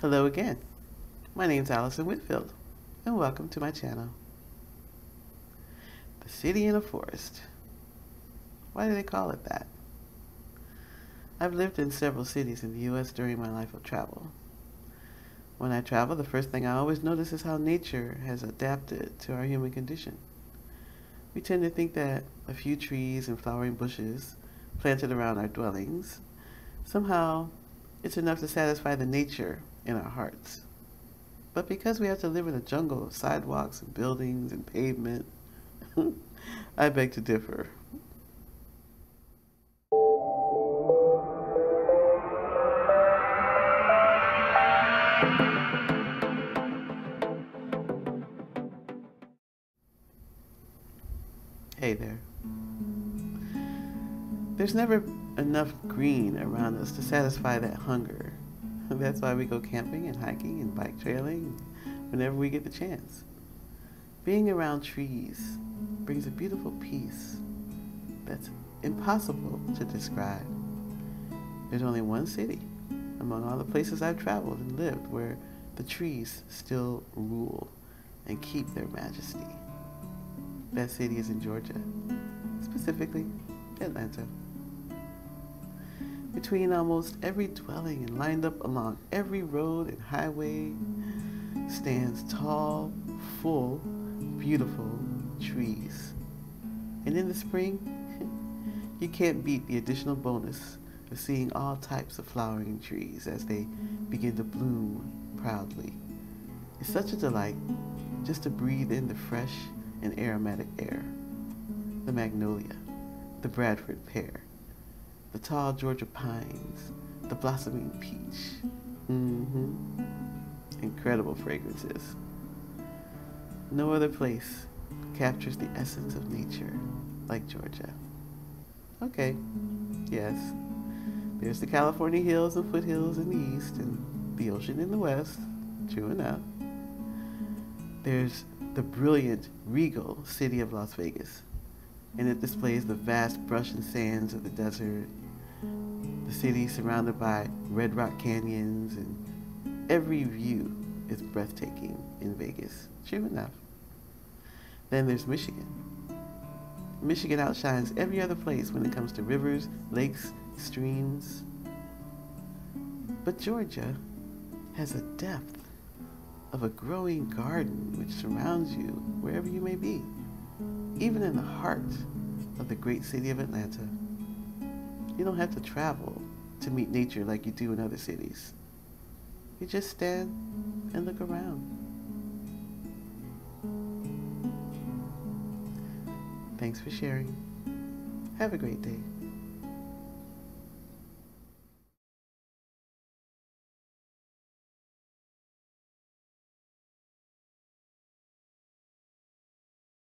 Hello again. My name is Allison Whitfield, and welcome to my channel. The City in a Forest. Why do they call it that? I've lived in several cities in the U.S. during my life of travel. When I travel, the first thing I always notice is how nature has adapted to our human condition. We tend to think that a few trees and flowering bushes planted around our dwellings, somehow it's enough to satisfy the nature in our hearts. But because we have to live in a jungle of sidewalks and buildings and pavement, I beg to differ. Hey there. There's never enough green around us to satisfy that hunger. That's why we go camping and hiking and bike trailing whenever we get the chance. Being around trees brings a beautiful peace that's impossible to describe. There's only one city among all the places I've traveled and lived where the trees still rule and keep their majesty. That city is in Georgia, specifically Atlanta. Between almost every dwelling and lined up along every road and highway stands tall, full, beautiful trees. And in the spring, you can't beat the additional bonus of seeing all types of flowering trees as they begin to bloom proudly. It's such a delight just to breathe in the fresh and aromatic air. The magnolia, the Bradford pear, the tall Georgia pines, the blossoming peach. Mm-hmm. Incredible fragrances. No other place captures the essence of nature like Georgia. Okay, yes, there's the California hills and foothills in the east and the ocean in the west, true enough. There's the brilliant, regal city of Las Vegas, and it displays the vast brush and sands of the desert. The city surrounded by red rock canyons, and every view is breathtaking in Vegas. True enough. Then there's Michigan. Michigan outshines every other place when it comes to rivers, lakes, streams. But Georgia has a depth of a growing garden which surrounds you wherever you may be, even in the heart of the great city of Atlanta. You don't have to travel to meet nature like you do in other cities. You just stand and look around. Thanks for sharing. Have a great day.